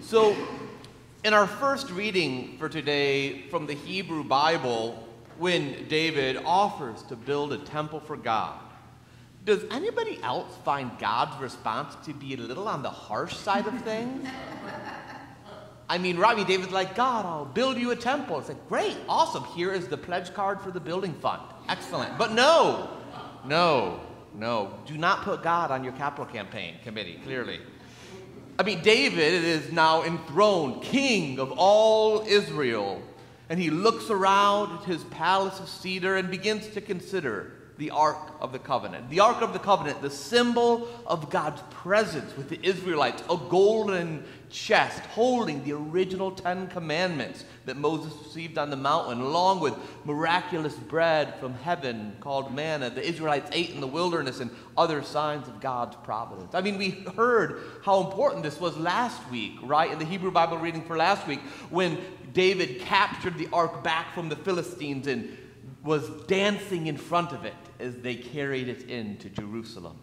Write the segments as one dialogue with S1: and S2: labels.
S1: So, in our first reading for today from the Hebrew Bible, when David offers to build a temple for God, does anybody else find God's response to be a little on the harsh side of things? I mean, Robbie David's like, God, I'll build you a temple. It's like, great, awesome. Here is the pledge card for the building fund. Excellent. But no, no, no. Do not put God on your capital campaign committee, clearly. I mean, David is now enthroned, king of all Israel. And he looks around at his palace of cedar and begins to consider the Ark of the Covenant. The Ark of the Covenant, the symbol of God's presence with the Israelites, a golden chest holding the original Ten Commandments that Moses received on the mountain, along with miraculous bread from heaven called manna the Israelites ate in the wilderness and other signs of God's providence. I mean, we heard how important this was last week, right? In the Hebrew Bible reading for last week, when David captured the ark back from the Philistines and was dancing in front of it as they carried it into Jerusalem.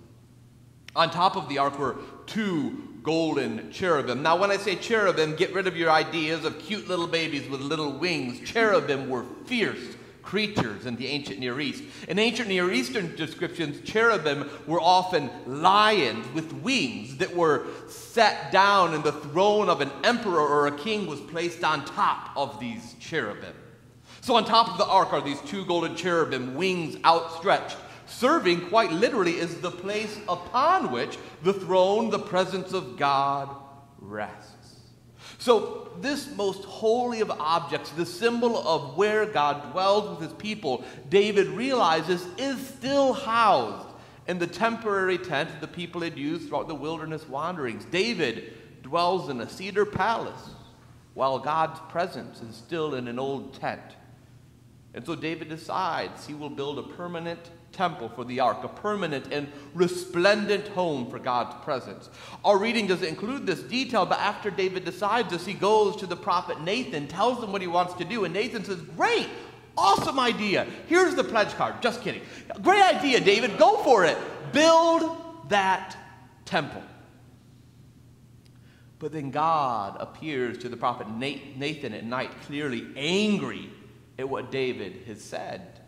S1: On top of the ark were two golden cherubim. Now, when I say cherubim, get rid of your ideas of cute little babies with little wings. Cherubim were fierce creatures in the ancient Near East. In ancient Near Eastern descriptions, cherubim were often lions with wings that were set down, and the throne of an emperor or a king was placed on top of these cherubim. So on top of the ark are these two golden cherubim, wings outstretched, serving quite literally is the place upon which the throne, the presence of God, rests. So, this most holy of objects, the symbol of where God dwells with his people, David realizes is still housed in the temporary tent the people had used throughout the wilderness wanderings. David dwells in a cedar palace, while God's presence is still in an old tent and so David decides he will build a permanent temple for the ark, a permanent and resplendent home for God's presence. Our reading doesn't include this detail, but after David decides this, he goes to the prophet Nathan, tells him what he wants to do, and Nathan says, Great, awesome idea. Here's the pledge card. Just kidding. Great idea, David. Go for it. Build that temple. But then God appears to the prophet Nathan at night, clearly angry at what David has said.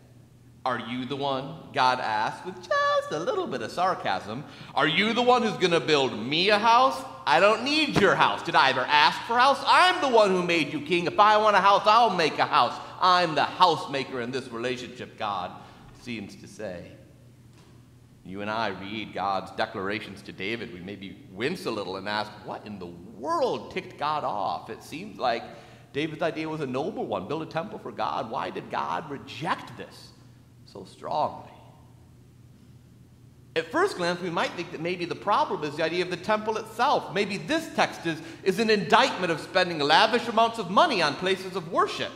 S1: Are you the one, God asked with just a little bit of sarcasm, are you the one who's going to build me a house? I don't need your house. Did I ever ask for a house? I'm the one who made you king. If I want a house, I'll make a house. I'm the housemaker in this relationship, God seems to say. You and I read God's declarations to David, we maybe wince a little and ask, what in the world ticked God off? It seems like David's idea was a noble one build a temple for God. Why did God reject this so strongly? At first glance, we might think that maybe the problem is the idea of the temple itself. Maybe this text is, is an indictment of spending lavish amounts of money on places of worship.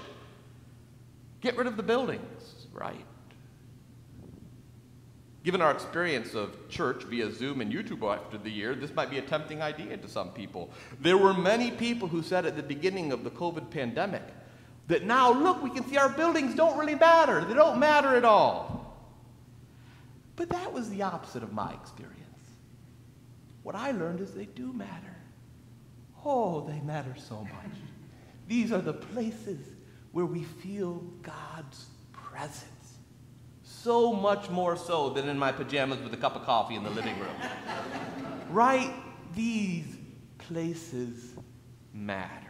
S1: Get rid of the buildings, right? Given our experience of church via Zoom and YouTube after the year, this might be a tempting idea to some people. There were many people who said at the beginning of the COVID pandemic that now, look, we can see our buildings don't really matter. They don't matter at all. But that was the opposite of my experience. What I learned is they do matter. Oh, they matter so much. These are the places where we feel God's presence so much more so than in my pajamas with a cup of coffee in the living room. right? These places matter.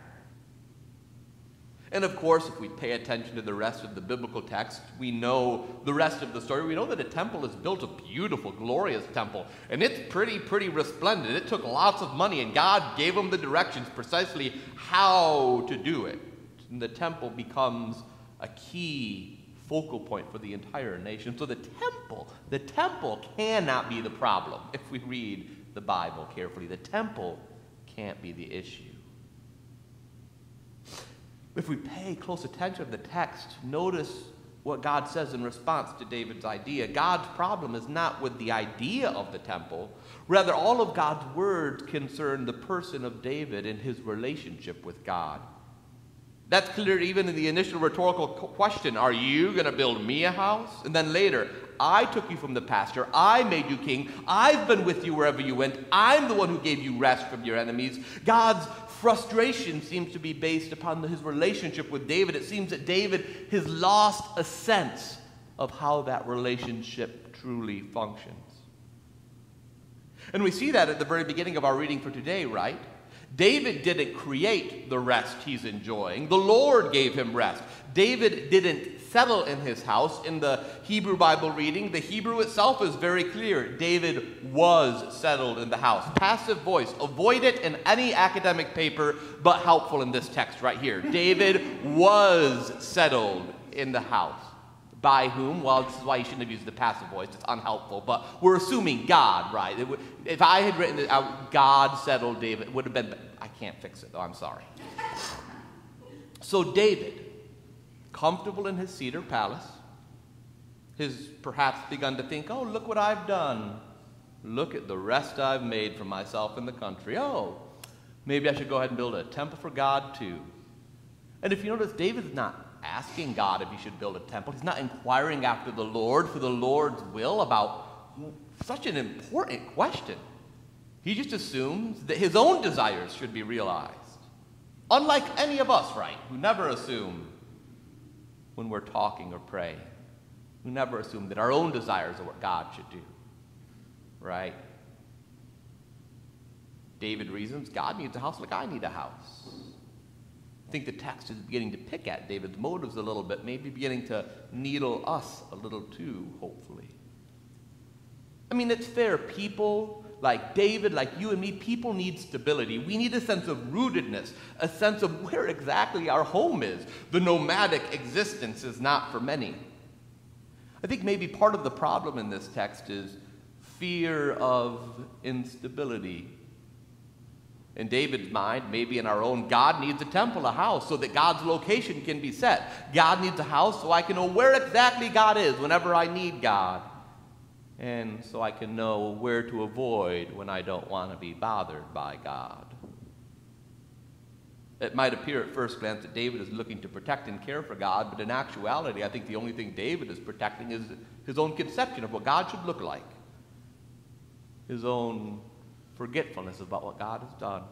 S1: And of course, if we pay attention to the rest of the biblical text, we know the rest of the story. We know that a temple is built, a beautiful, glorious temple. And it's pretty, pretty resplendent. It took lots of money, and God gave them the directions precisely how to do it. And the temple becomes a key focal point for the entire nation. So the temple, the temple cannot be the problem if we read the Bible carefully. The temple can't be the issue. If we pay close attention to the text, notice what God says in response to David's idea. God's problem is not with the idea of the temple. Rather, all of God's words concern the person of David and his relationship with God. That's clear even in the initial rhetorical question Are you going to build me a house? And then later, I took you from the pasture. I made you king. I've been with you wherever you went. I'm the one who gave you rest from your enemies. God's frustration seems to be based upon his relationship with David. It seems that David has lost a sense of how that relationship truly functions. And we see that at the very beginning of our reading for today, right? David didn't create the rest he's enjoying. The Lord gave him rest. David didn't settle in his house. In the Hebrew Bible reading, the Hebrew itself is very clear. David was settled in the house. Passive voice. Avoid it in any academic paper, but helpful in this text right here. David was settled in the house. By whom? Well, this is why you shouldn't have used the passive voice. It's unhelpful. But we're assuming God, right? if I had written it out, God settled David, it would have been, I can't fix it though, I'm sorry. So David, comfortable in his cedar palace, has perhaps begun to think, oh, look what I've done. Look at the rest I've made for myself in the country. Oh, maybe I should go ahead and build a temple for God too. And if you notice, David's not asking God if he should build a temple. He's not inquiring after the Lord for the Lord's will about such an important question. He just assumes that his own desires should be realized. Unlike any of us, right, who never assume when we're talking or praying, who never assume that our own desires are what God should do, right? David reasons God needs a house like I need a house think the text is beginning to pick at David's motives a little bit, maybe beginning to needle us a little too, hopefully. I mean, it's fair. People like David, like you and me, people need stability. We need a sense of rootedness, a sense of where exactly our home is. The nomadic existence is not for many. I think maybe part of the problem in this text is fear of instability in David's mind, maybe in our own, God needs a temple, a house, so that God's location can be set. God needs a house so I can know where exactly God is whenever I need God. And so I can know where to avoid when I don't want to be bothered by God. It might appear at first glance that David is looking to protect and care for God, but in actuality, I think the only thing David is protecting is his own conception of what God should look like, his own forgetfulness about what God has done.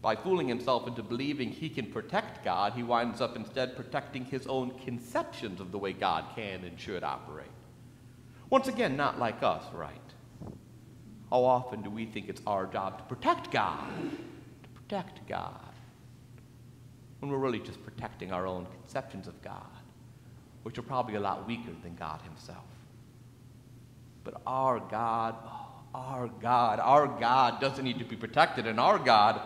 S1: By fooling himself into believing he can protect God, he winds up instead protecting his own conceptions of the way God can and should operate. Once again, not like us, right? How often do we think it's our job to protect God? To protect God. When we're really just protecting our own conceptions of God, which are probably a lot weaker than God Himself. But our God, oh, our God, our God doesn't need to be protected, and our God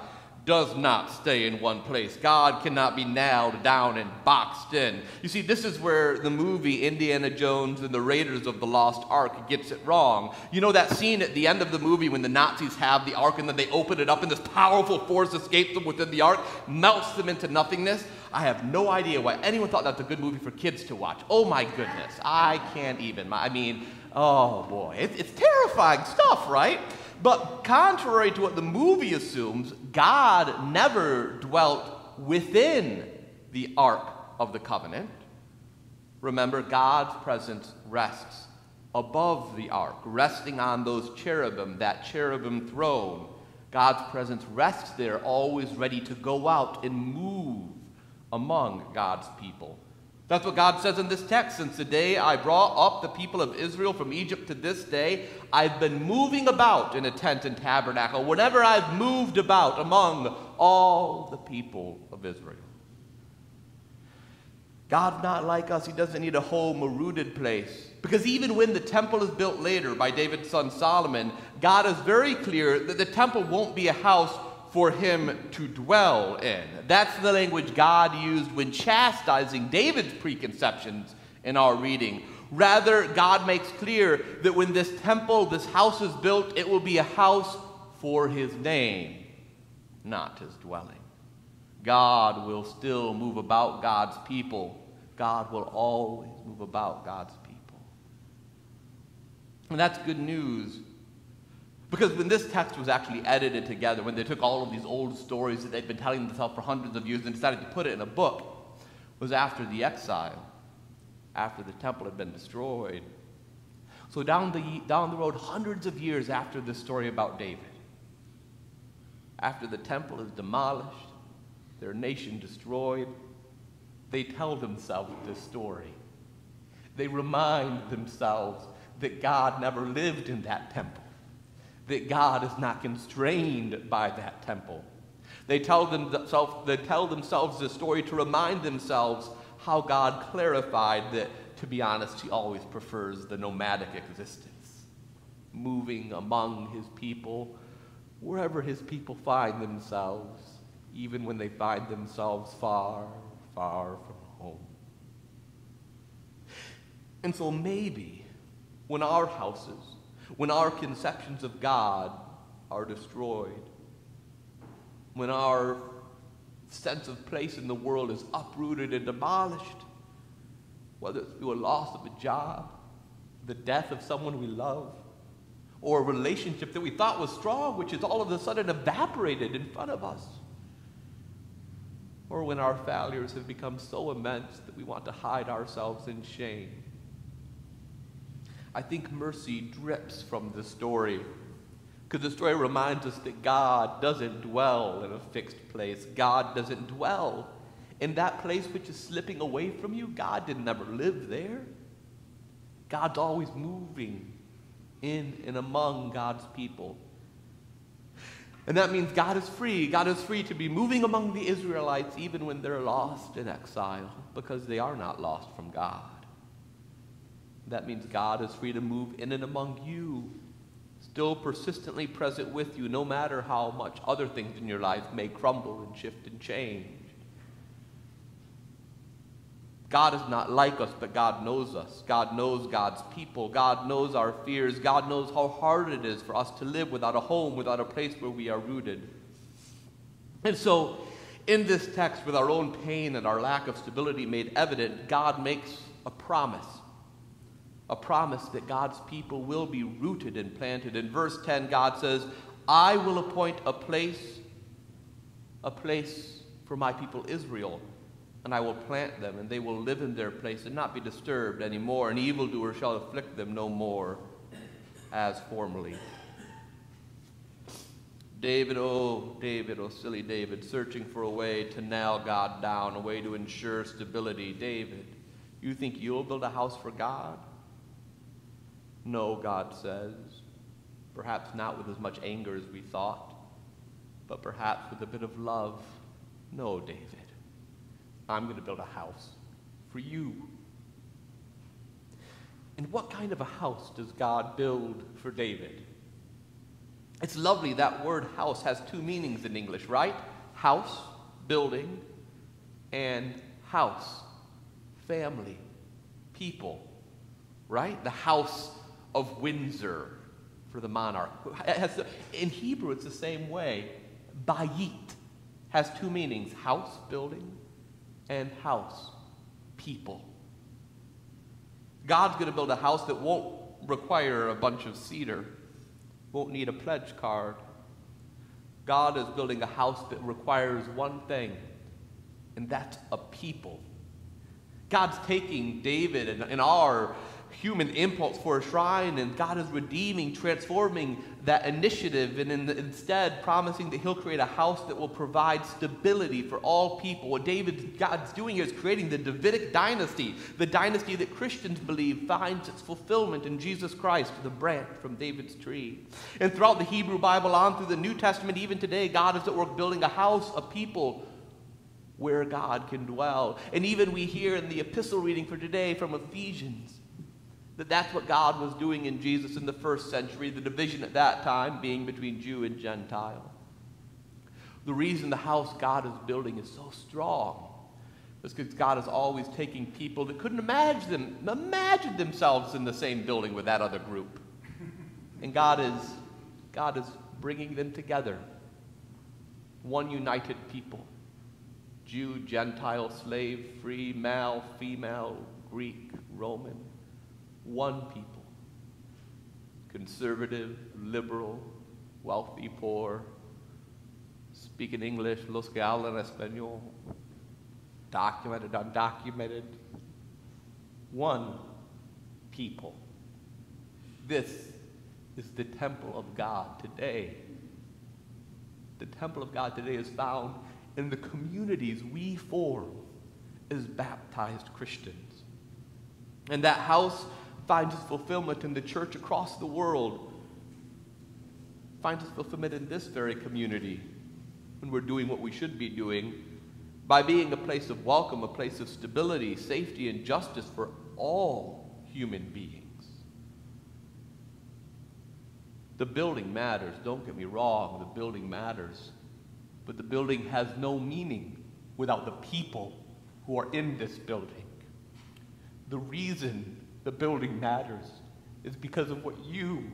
S1: does not stay in one place. God cannot be nailed down and boxed in. You see, this is where the movie Indiana Jones and the Raiders of the Lost Ark gets it wrong. You know that scene at the end of the movie when the Nazis have the ark and then they open it up and this powerful force escapes them within the ark, melts them into nothingness? I have no idea why anyone thought that's a good movie for kids to watch. Oh my goodness, I can't even. I mean, Oh boy, it, it's terrifying stuff, right? But contrary to what the movie assumes, God never dwelt within the Ark of the Covenant. Remember, God's presence rests above the ark, resting on those cherubim, that cherubim throne. God's presence rests there, always ready to go out and move among God's people. That's what God says in this text. Since the day I brought up the people of Israel from Egypt to this day, I've been moving about in a tent and tabernacle whenever I've moved about among all the people of Israel. God's not like us. He doesn't need a home, a rooted place. Because even when the temple is built later by David's son Solomon, God is very clear that the temple won't be a house for him to dwell in. That's the language God used when chastising David's preconceptions in our reading. Rather, God makes clear that when this temple, this house is built, it will be a house for his name, not his dwelling. God will still move about God's people. God will always move about God's people. And that's good news Because when this text was actually edited together, when they took all of these old stories that they'd been telling themselves for hundreds of years and decided to put it in a book, was after the exile, after the temple had been destroyed. So down the, down the road, hundreds of years after the story about David, after the temple is demolished, their nation destroyed, they tell themselves this story. They remind themselves that God never lived in that temple that God is not constrained by that temple. They tell, themselves, they tell themselves this story to remind themselves how God clarified that, to be honest, He always prefers the nomadic existence, moving among His people, wherever His people find themselves, even when they find themselves far, far from home. And so maybe when our houses when our conceptions of God are destroyed, when our sense of place in the world is uprooted and demolished, whether it's through a loss of a job, the death of someone we love, or a relationship that we thought was strong, which is all of a sudden evaporated in front of us. Or when our failures have become so immense that we want to hide ourselves in shame. I think mercy drips from the story. Because the story reminds us that God doesn't dwell in a fixed place. God doesn't dwell in that place which is slipping away from you. God didn't ever live there. God's always moving in and among God's people. And that means God is free. God is free to be moving among the Israelites even when they're lost in exile because they are not lost from God. That means God is free to move in and among you, still persistently present with you, no matter how much other things in your life may crumble and shift and change. God is not like us, but God knows us. God knows God's people. God knows our fears. God knows how hard it is for us to live without a home, without a place where we are rooted. And so, in this text, with our own pain and our lack of stability made evident, God makes a promise a promise that God's people will be rooted and planted. In verse 10, God says, I will appoint a place, a place for my people Israel, and I will plant them, and they will live in their place and not be disturbed anymore. An evildoer shall afflict them no more as formerly. David, oh, David, oh, silly David, searching for a way to nail God down, a way to ensure stability. David, you think you'll build a house for God? No, God says, perhaps not with as much anger as we thought, but perhaps with a bit of love. No, David, I'm going to build a house for you. And what kind of a house does God build for David? It's lovely that word house has two meanings in English, right? House, building, and house, family, people, right? The house of Windsor for the monarch. in Hebrew, it's the same way. Bayit has two meanings house, building, and house, people. God's going to build a house that won't require a bunch of cedar, won't need a pledge card. God is building a house that requires one thing, and that's a people. God's taking David and, and our human impulse for a shrine, and God is redeeming, transforming that initiative, and in the, instead promising that He'll create a house that will provide stability for all people. What David, God's doing here is creating the Davidic dynasty, the dynasty that Christians believe finds its fulfillment in Jesus Christ, the branch from David's tree. And throughout the Hebrew Bible, on through the New Testament, even today, God is at work building a house, a people where God can dwell. And even we hear in the epistle reading for today from Ephesians that that's what God was doing in Jesus in the first century, the division at that time being between Jew and Gentile. The reason the house God is building is so strong is because God is always taking people that couldn't imagine, them, imagine themselves in the same building with that other group. And God is, God is bringing them together. One united people. Jew, Gentile, slave, free, male, female, Greek, Roman one people conservative, liberal, wealthy, poor, speaking English, los que hablan español, documented, undocumented. One people. This is the temple of God today. The temple of God today is found in the communities we form as baptized Christians. And that house finds its fulfillment in the church across the world, finds its fulfillment in this very community when we're doing what we should be doing by being a place of welcome, a place of stability, safety, and justice for all human beings. The building matters, don't get me wrong, the building matters. But the building has no meaning without the people who are in this building. The reason the building matters is because of what you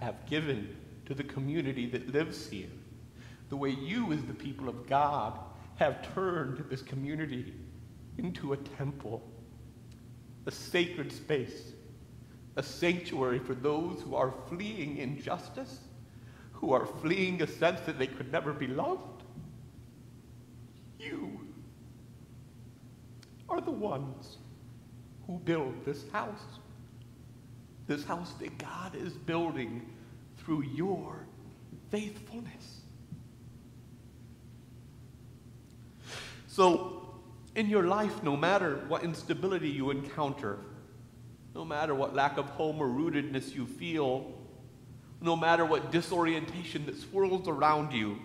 S1: have given to the community that lives here. The way you, as the people of God, have turned this community into a temple, a sacred space, a sanctuary for those who are fleeing injustice, who are fleeing a sense that they could never be loved. You are the ones who build this house. This house that God is building through your faithfulness. So, in your life, no matter what instability you encounter, no matter what lack of home or rootedness you feel, no matter what disorientation that swirls around you,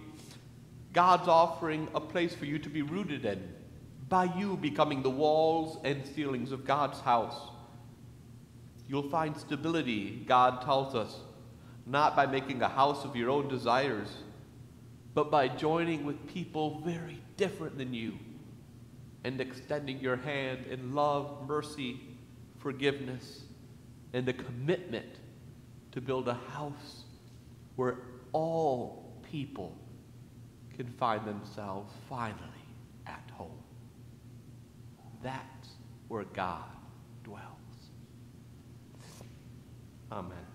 S1: God's offering a place for you to be rooted in by you becoming the walls and ceilings of God's house. You'll find stability, God tells us, not by making a house of your own desires, but by joining with people very different than you and extending your hand in love, mercy, forgiveness, and a commitment to build a house where all people can find themselves finally. That's where God dwells. Amen.